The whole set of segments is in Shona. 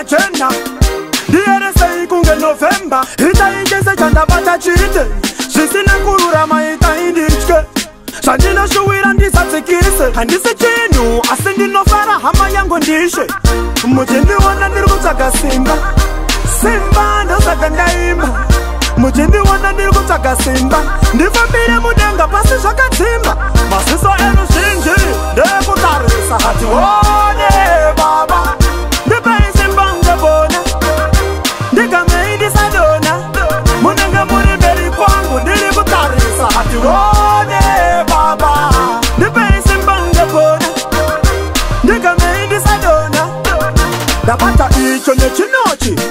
agenda ndiyerese iku ngenovhemba itaitese chandabata chite zvisina kururama itainditye zvandinoshuwira ndisadzikise handisi chinhu asi ndinofara hama yangu ndishe muchindiona ndiri kutsvaga simba simba ndosaka ndaimba muchindiona ndiri kutsvaga simba ndifambire mudenga pasi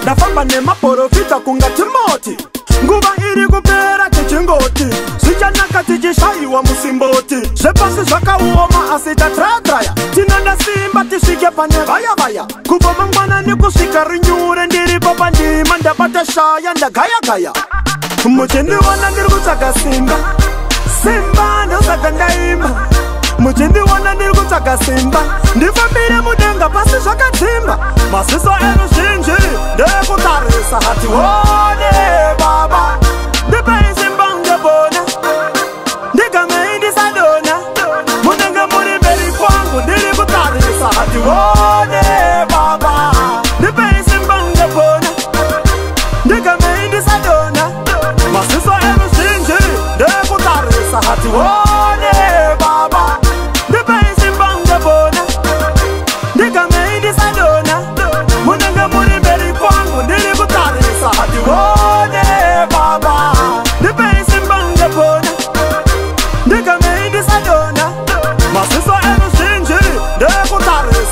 ndafamba nemaporofita kunga timoti nguva iri kupera tichingoti zvichanaka tichishayiwa musimboti zvepasi zvakaoma asi tatratraya tinoda simba tisvike pane vaya vaya kubva mangwanani kusvika rinyure ndiripo pandima ndabata shaya ndagaya gaya muchindiona ndiri kutsvaga simba simba ndosaka ndaimba muchindiona ndiri kutsvaga simba ndifambire mudenga pasi zvakatsimba maziso eru 撒哈提哦。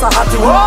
I heart to